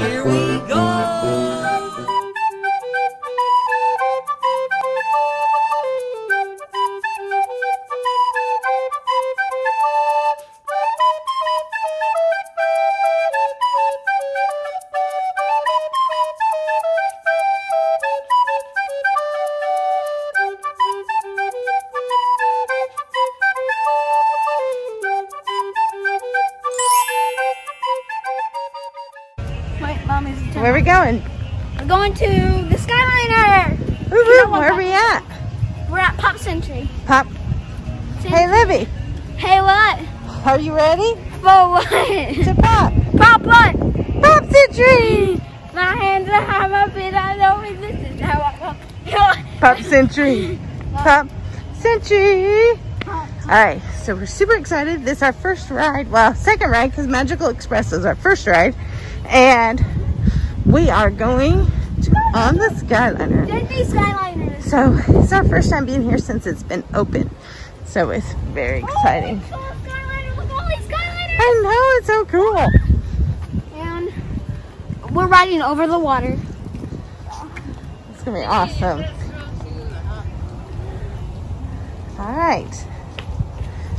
Here we go. Where are we going? We're going to the Skyliner. Woo-hoo, where are we at? We're at Pop Century. Pop. Hey, Libby, Hey, what? are you ready For what? to pop? Pop what? Pop Century! My hands are high, my feet are low, and this is how I pop. Pop Century. Pop Century. All right, so we're super excited. This is our first ride. Well, second ride because Magical Express is our first ride. And we are going to, on the Skyliner. Disney Skyliners. So it's our first time being here since it's been open. So it's very oh, exciting. Oh, Skyliner, look, all these Skyliners. I know, it's so cool. And we're riding over the water. It's gonna be awesome. All right.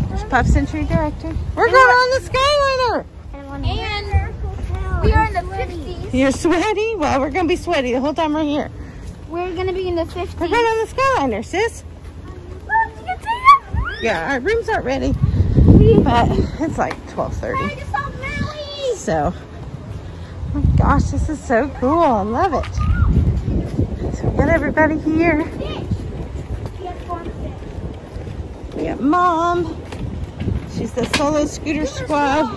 There's Pop Century Director. We're going on the Skyliner. And we are in the 50s. You're sweaty? Well, we're gonna be sweaty the whole time we're here. We're going to be in the We're 50s. going on the Skyliner, sis. Look, you can. Yeah, our rooms aren't ready, but it's like 12:30. I just saw Maui. So, oh my gosh, this is so cool. I love it. So we got everybody here. We got mom. She's the solo scooter squad.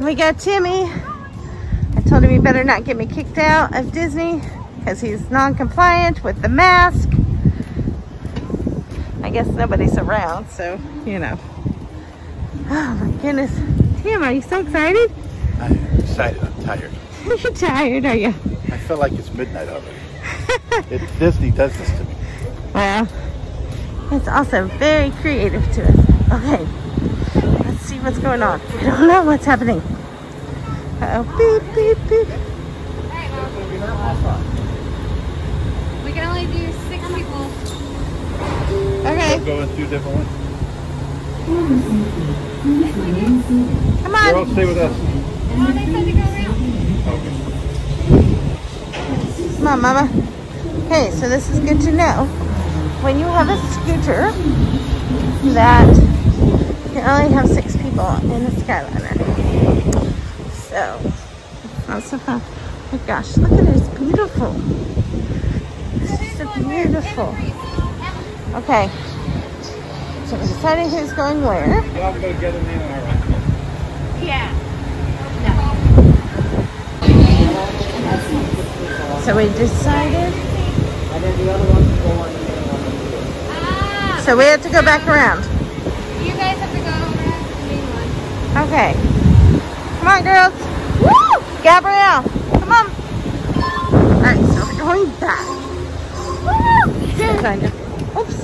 We got Timmy. Told him he better not get me kicked out of Disney because he's non-compliant with the mask. I guess nobody's around, so you know. Oh my goodness. Tim, are you so excited? I'm excited. I'm tired. You're tired, are you? I feel like it's midnight already. it, Disney does this to me. Well, it's also very creative to us. Okay, let's see what's going on. I don't know what's happening. Uh oh, beep, beep, beep. We can only do six people. Okay, We're going through different ones. come on. Girls, on. stay with us. They said to go around. Come on, Mama. Okay, so this is good to know. When you have a scooter, that you can only have six people in the Skyliner. So, that's so fun. Oh my gosh, look at it, it's beautiful. It's so beautiful. Okay, so we're deciding who's going where. You all go together now, all right? Yeah. So we decided. So we have to go back around. you guys have to go around the main one. Okay. On, girls. Woo! Gabrielle, come on. All right, so we're going back. Woo! Kind of. Oops.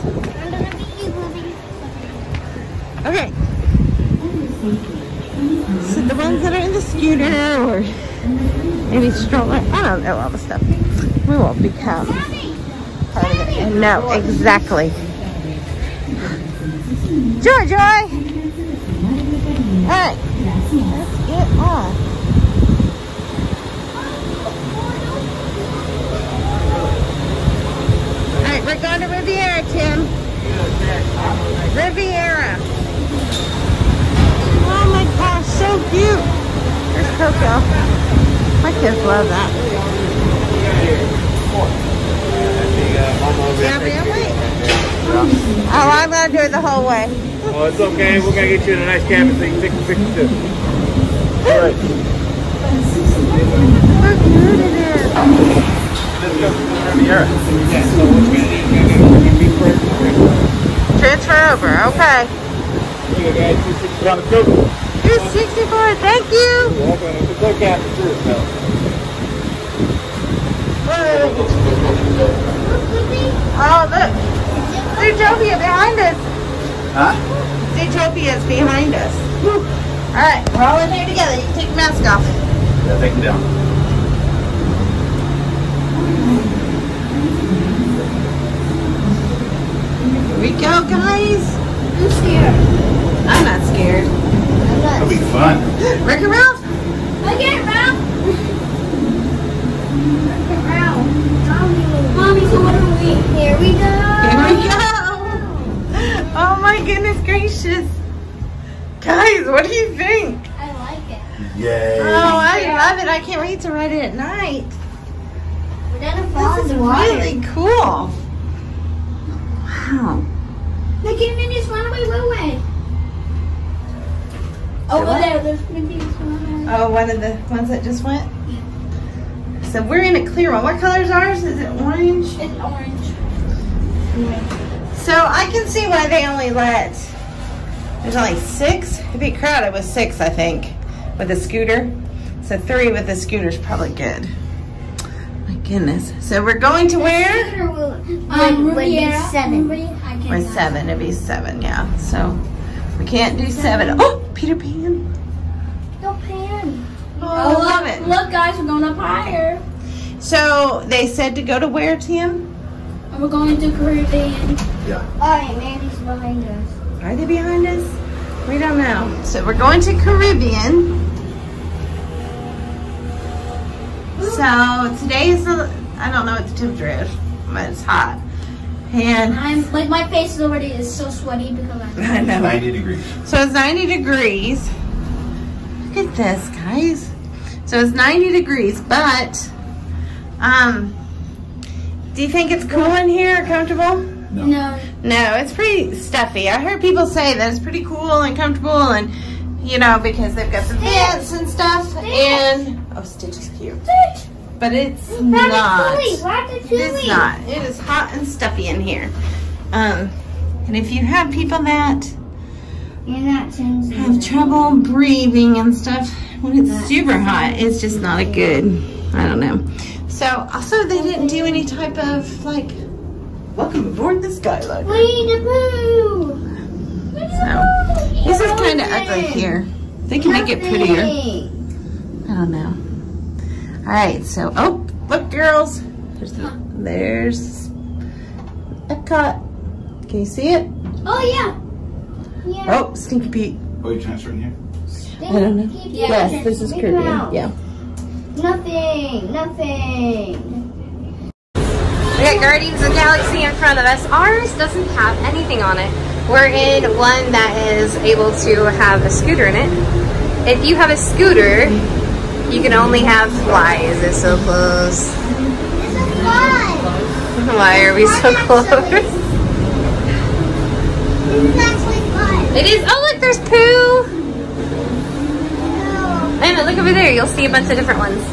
Okay. So the ones that are in the scooter or maybe stroller, I don't know all the stuff. We won't become part of it. No, exactly. Joy, Joy. All right, All right, we're going to Riviera, Tim. Riviera. Oh my gosh, so cute. There's Coco. My kids love that. Wait. Oh, I'm going to do it the whole way. Well, it's okay. We're going to get you in a nice cabin so you can take some pictures too. All right. How cute it Transfer over, okay. You go, guys. Just put on the coat. 264, thank you. You're welcome. It's a cloak captain too, so. Oh, look. Zootopia behind us. Huh? Zootopia is behind us. Alright, we're all in here together. You can take your mask off. Yeah, take them down. Here we go, guys. I'm scared. I'm not scared. That'll be fun. Wreck-It Ralph. I get it, Ralph. Ralph. Mommy. Mommy, so what are we? Here we go. Here we go. Oh my goodness gracious. Guys, what do you think? I like it. Yay. Oh, I love it. I can't wait to ride it at night. We're gonna fall This is the water. really cool. Wow. Look at Minnie's runaway railway. Over what? there, there's Minnie's runaway. Oh, one of the ones that just went? So we're in a clear one. What color is ours? Is it orange? It's orange. So I can see why they only let, there's only six. It'd be crowded with six, I think, with a scooter. So three with the scooter is probably good. My goodness. So we're going to where? Um, Would- would be seven. I can't Or seven. It'd be seven, yeah. So we can't do seven. Oh, Peter Pan. No pan. Oh, I love it. Look, guys, we're going up higher. So they said to go to where, Tim? And we're going to Caribbean. Yeah. Alright, Mandy's behind us. Are they behind us? We don't know. So we're going to Caribbean. So today is the, I don't know what the temperature is, but it's hot. And I'm like my face is already is so sweaty because I'm I know. 90 degrees. So it's 90 degrees. Look at this, guys. So it's 90 degrees, but um, do you think it's cool in here, comfortable? No. no. No, it's pretty stuffy. I heard people say that it's pretty cool and comfortable and, you know, because they've got the vents and stuff. And, oh, Stitch is cute. Stitch. But it's not. It is not. It is hot and stuffy in here. Um, and if you have people that You're not changing. have trouble breathing and stuff, when it's super hot, it's just not a good, I don't know. So, also they didn't do any type of, like, welcome aboard the Skyliner. Winnie the Pooh. So, this is kind of ugly here. They can make it prettier. I don't know. All right, so oh, look, girls. There's there's Epcot. Can you see it? Oh yeah. Yeah. Oh, Stinky Pete. Oh, you're transferring here? I don't know. Yeah. Yes, this is Mickey Caribbean. Yeah. Nothing. Nothing. We got Guardians of the Galaxy in front of us. Ours doesn't have anything on it. We're in one that is able to have a scooter in it. If you have a scooter, you can only have why is it so close? This is fun. Why are we so close? Is actually fun. It is. Oh, look, there's Pooh. Emma, look over there. You'll see a bunch of different ones.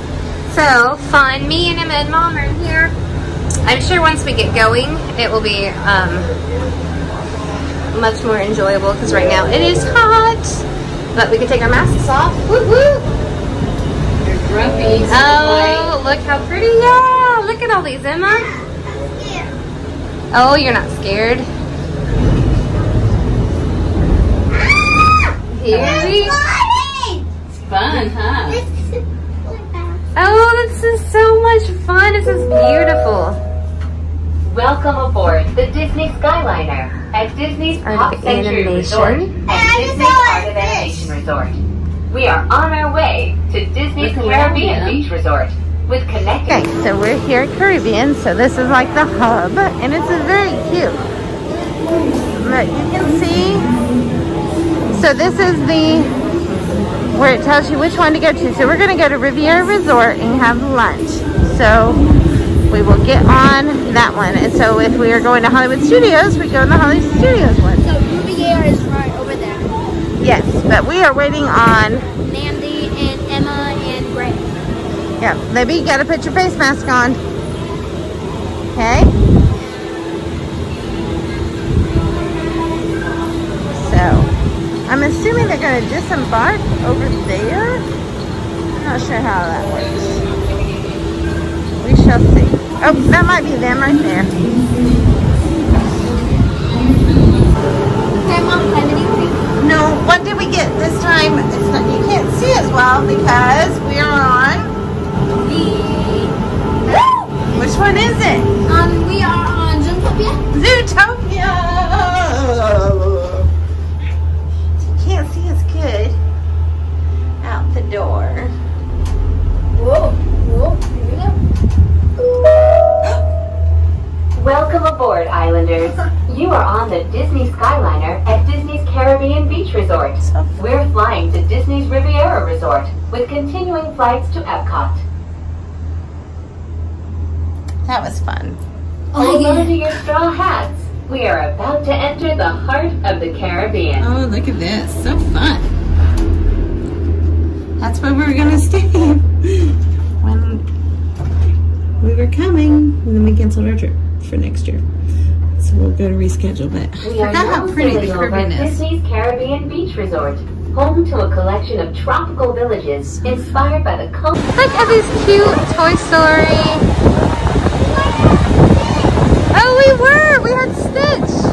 So, fun. Me and Emma and Mom are in here. I'm sure once we get going, it will be um, much more enjoyable because right now it is hot. But we can take our masks off. Woo woo! Oh, look how pretty. Yeah, look at all these, Emma. Oh, you're not scared. Here we Fun, huh? Oh, this is so much fun. This is beautiful. Welcome aboard the Disney Skyliner at Disney's Art Pop Century Animation. Resort and I Disney's saw Art of. Animation Resort. We are on our way to Disney's Look Caribbean. Beach Resort with connecting Okay, so we're here at Caribbean. So this is like the hub, and it's very cute. But you can see. So this is the where it tells you which one to go to. So we're gonna go to Riviera Resort and have lunch. So we will get on that one. And so if we are going to Hollywood Studios, we go in the Hollywood Studios one. So Riviera is right over there. Yes, but we are waiting on. Mandy and Emma and Gray. Yeah, Libby, you gotta put your face mask on. Okay. So, I'm assuming they're gonna disembark over there. I'm not sure how that works. We shall see. Oh, that might be them right there. Okay, Mom, find anything? No, what did we get this time? It's not, you can't see as well because we are on. Woo! Which one is it? Um, we are on Zoomtopia. Zootopia! The Disney Skyliner at Disney's Caribbean Beach Resort. We're flying to Disney's Riviera Resort with continuing flights to Epcot. That was fun. Hold on to your straw hats. We are about to enter the heart of the Caribbean. Oh, look at this. So fun. That's where we were going to stay when we were coming. And then we canceled our trip for next year. So we'll go to reschedule. But I We are forgot how now pretty sailing the over Caribbean is. Disney's Caribbean Beach Resort, home to a collection of tropical villages inspired by the culture. Look at this cute Toy Story. Oh, we were. We had Stitch.